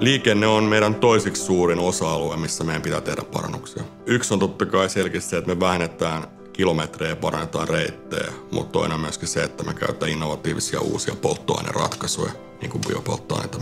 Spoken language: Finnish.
Liikenne on meidän toisiksi suurin osa-alue, missä meidän pitää tehdä parannuksia. Yksi on totta kai selkeästi se, että me vähennetään kilometrejä ja parannetaan reittejä, mutta toinen on myöskin se, että me käytetään innovatiivisia uusia polttoaineratkaisuja, niin kuin biopolttoaineita.